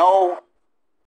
no